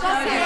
Okay.